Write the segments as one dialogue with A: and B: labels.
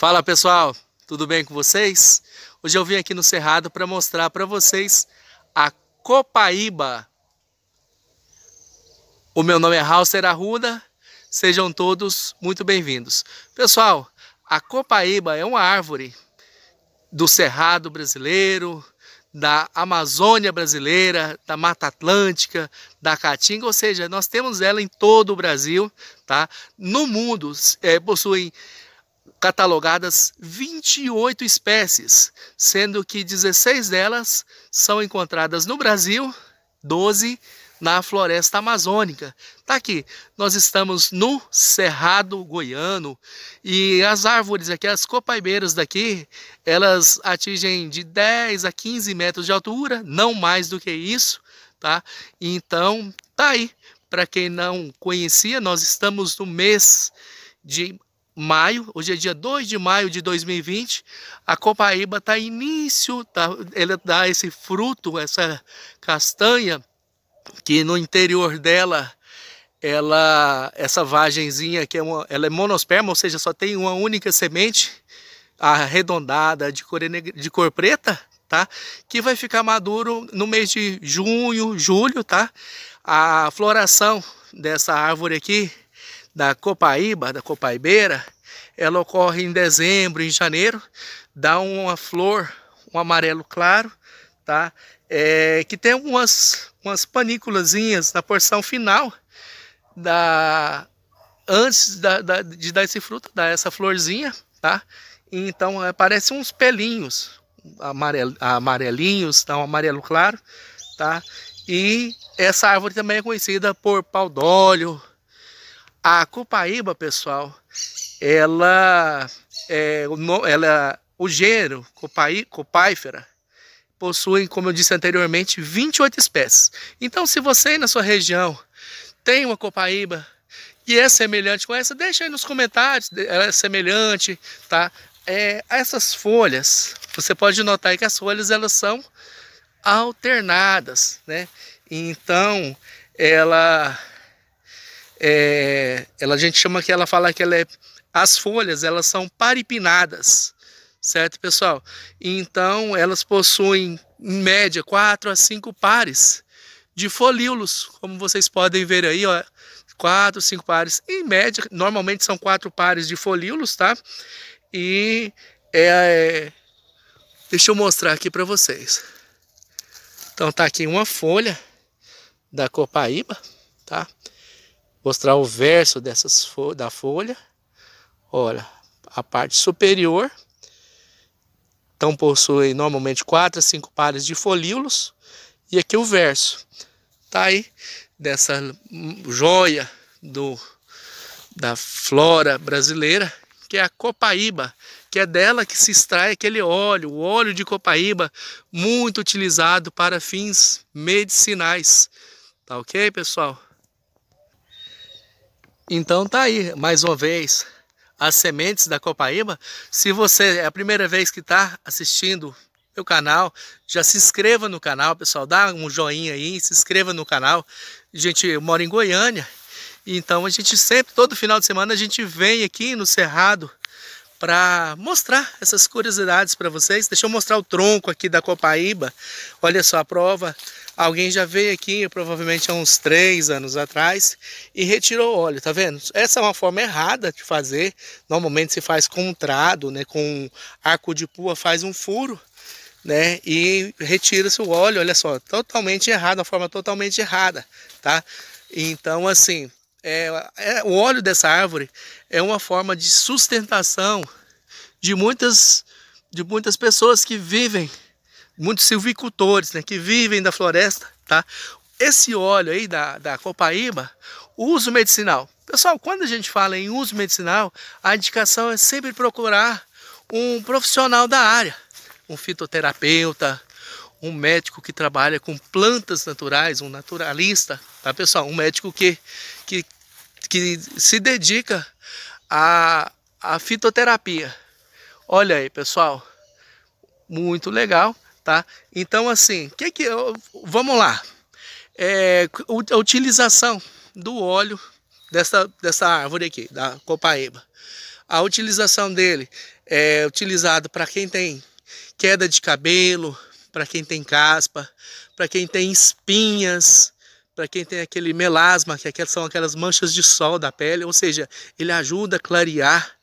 A: Fala pessoal, tudo bem com vocês? Hoje eu vim aqui no Cerrado para mostrar para vocês a Copaíba. O meu nome é Halser Arruda, sejam todos muito bem-vindos. Pessoal, a Copaíba é uma árvore do Cerrado brasileiro, da Amazônia brasileira, da Mata Atlântica, da Caatinga, ou seja, nós temos ela em todo o Brasil, tá? No mundo é, possui catalogadas 28 espécies, sendo que 16 delas são encontradas no Brasil, 12 na floresta amazônica. Tá aqui, nós estamos no Cerrado Goiano e as árvores aqui, as copaibeiras daqui, elas atingem de 10 a 15 metros de altura, não mais do que isso, tá? Então, tá aí. Para quem não conhecia, nós estamos no mês de maio, hoje é dia 2 de maio de 2020, a copaíba está início, tá, ela dá esse fruto, essa castanha, que no interior dela, ela, essa vagenzinha que é uma, ela é monosperma, ou seja, só tem uma única semente, arredondada, de cor, de cor preta, tá? Que vai ficar maduro no mês de junho, julho, tá? A floração dessa árvore aqui da copaíba, da copaibeira, ela ocorre em dezembro, em janeiro, dá uma flor, um amarelo claro, tá? É, que tem umas, umas panículazinhas na porção final da antes da, da, de dar esse fruto, dar essa florzinha, tá? Então é, parece uns pelinhos amarel, amarelinhos, tá? um amarelo claro, tá? E essa árvore também é conhecida por pau d'óleo, a copaíba, pessoal, ela é, ela, o gênero copaí, copáifera possui, como eu disse anteriormente, 28 espécies. Então, se você na sua região tem uma copaíba que é semelhante com essa, deixa aí nos comentários, ela é semelhante, tá? É, essas folhas, você pode notar que as folhas elas são alternadas, né? Então, ela é, ela, a gente chama que ela fala que ela é, as folhas elas são paripinadas, certo pessoal? Então elas possuem em média 4 a 5 pares de folíolos, como vocês podem ver aí, ó, 4, 5 pares, em média, normalmente são 4 pares de folíolos, tá? E é, deixa eu mostrar aqui para vocês. Então tá aqui uma folha da copaíba, tá? Mostrar o verso dessas fo da folha. Olha, a parte superior. Então possui normalmente quatro a cinco pares de folíolos. E aqui o verso. Tá aí dessa joia do da flora brasileira, que é a copaíba, que é dela que se extrai aquele óleo, o óleo de copaíba, muito utilizado para fins medicinais. Tá ok, pessoal? Então tá aí, mais uma vez, as sementes da Copaíba. Se você é a primeira vez que está assistindo meu canal, já se inscreva no canal, pessoal. Dá um joinha aí, se inscreva no canal. A gente mora em Goiânia, então a gente sempre, todo final de semana, a gente vem aqui no Cerrado para mostrar essas curiosidades para vocês. Deixa eu mostrar o tronco aqui da Copaíba. Olha só a prova Alguém já veio aqui, provavelmente há uns três anos atrás, e retirou óleo, tá vendo? Essa é uma forma errada de fazer. Normalmente se faz com um trado, né? Com arco de pua, faz um furo, né? E retira-se o óleo, olha só, totalmente errado, uma forma totalmente errada, tá? Então, assim, é, é, o óleo dessa árvore é uma forma de sustentação de muitas, de muitas pessoas que vivem muitos silvicultores né, que vivem da floresta, tá? Esse óleo aí da, da copaíba, uso medicinal. Pessoal, quando a gente fala em uso medicinal, a indicação é sempre procurar um profissional da área, um fitoterapeuta, um médico que trabalha com plantas naturais, um naturalista, tá pessoal? Um médico que, que, que se dedica à, à fitoterapia. Olha aí, pessoal, muito legal tá? Então, assim, que que eu, vamos lá. É, a utilização do óleo dessa, dessa árvore aqui, da copaíba. A utilização dele é utilizado para quem tem queda de cabelo, para quem tem caspa, para quem tem espinhas, para quem tem aquele melasma, que são aquelas manchas de sol da pele, ou seja, ele ajuda a clarear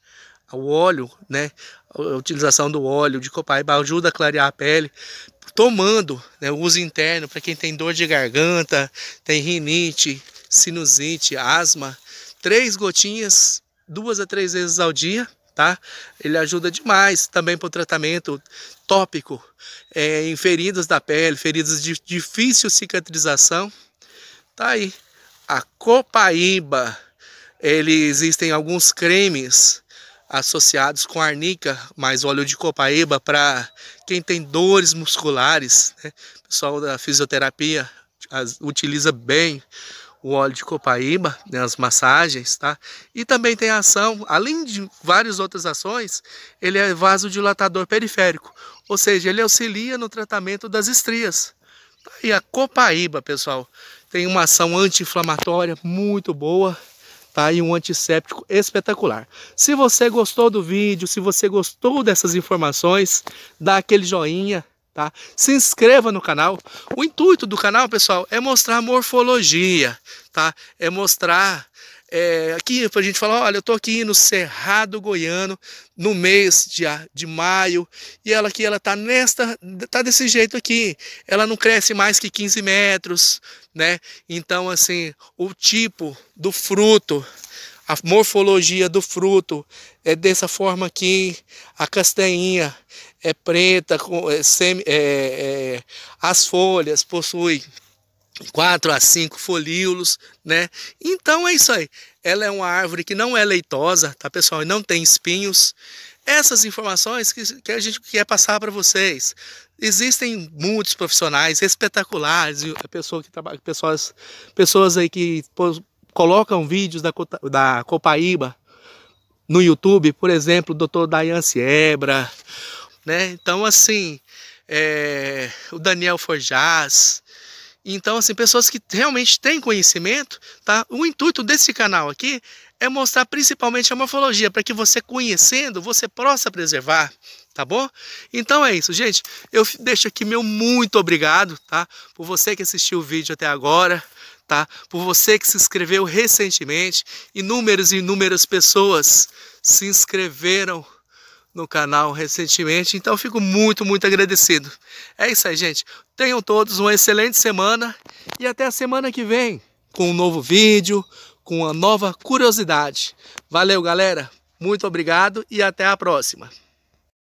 A: o óleo, né? A utilização do óleo de copaíba ajuda a clarear a pele. Tomando né, o uso interno para quem tem dor de garganta, tem rinite, sinusite, asma, três gotinhas, duas a três vezes ao dia, tá? Ele ajuda demais também para o tratamento tópico é, em feridas da pele, feridas de difícil cicatrização. Tá aí. A copaíba, ele existem alguns cremes associados com arnica, mais óleo de copaíba para quem tem dores musculares. Né? O pessoal da fisioterapia utiliza bem o óleo de copaíba, né, as massagens, tá? E também tem ação, além de várias outras ações, ele é vasodilatador periférico, ou seja, ele auxilia no tratamento das estrias. Tá? E a copaíba, pessoal, tem uma ação anti-inflamatória muito boa, tá? E um antisséptico espetacular. Se você gostou do vídeo, se você gostou dessas informações, dá aquele joinha, tá? Se inscreva no canal. O intuito do canal, pessoal, é mostrar morfologia, tá? É mostrar é, aqui a gente falar, olha, eu tô aqui no Cerrado Goiano, no mês de, de maio, e ela aqui, ela tá nesta, tá desse jeito aqui, ela não cresce mais que 15 metros, né? Então, assim, o tipo do fruto, a morfologia do fruto é dessa forma aqui, a castanhinha é preta, com, é, semi, é, é, as folhas possuem quatro a cinco folíolos, né? Então é isso aí. Ela é uma árvore que não é leitosa, tá pessoal? E não tem espinhos. Essas informações que, que a gente quer passar para vocês. Existem muitos profissionais espetaculares, pessoa que trabalha, pessoas, pessoas aí que colocam vídeos da, da Copaíba no YouTube, por exemplo, o Dr. Dayan Siebra, né? Então, assim, é, o Daniel Forjaz. Então, assim, pessoas que realmente têm conhecimento, tá? O intuito desse canal aqui é mostrar principalmente a morfologia, para que você conhecendo, você possa preservar, tá bom? Então é isso, gente. Eu deixo aqui meu muito obrigado, tá? Por você que assistiu o vídeo até agora, tá? Por você que se inscreveu recentemente. Inúmeras e inúmeras pessoas se inscreveram no canal recentemente, então fico muito, muito agradecido. É isso aí, gente. Tenham todos uma excelente semana e até a semana que vem com um novo vídeo, com uma nova curiosidade. Valeu, galera. Muito obrigado e até a próxima.